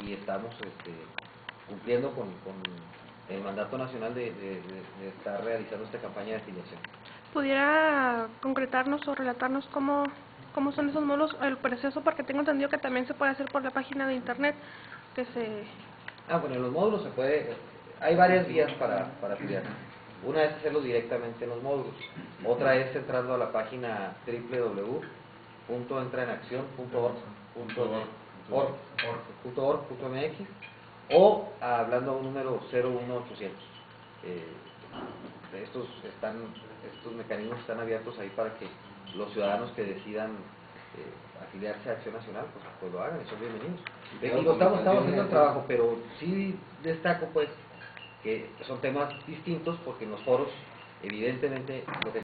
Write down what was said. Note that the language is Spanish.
y estamos este, cumpliendo con, con el mandato nacional de, de- de- estar realizando esta campaña de afiliación. ¿Pudiera concretarnos o relatarnos cómo, cómo son esos módulos, el proceso? Porque tengo entendido que también se puede hacer por la página de internet, que se... Ah, bueno, en los módulos se puede, hay varias vías para, para afiliar. Una es hacerlo directamente en los módulos, otra es entrando a la página www.entraenacccion.org.mx o hablando a un número 01800. Eh, estos, están, estos mecanismos están abiertos ahí para que los ciudadanos que decidan eh, afiliarse a Acción Nacional, pues, pues lo hagan y son bienvenidos. Sí, claro, digo, estamos, estamos haciendo el trabajo, pero sí destaco pues que son temas distintos porque en los foros evidentemente lo que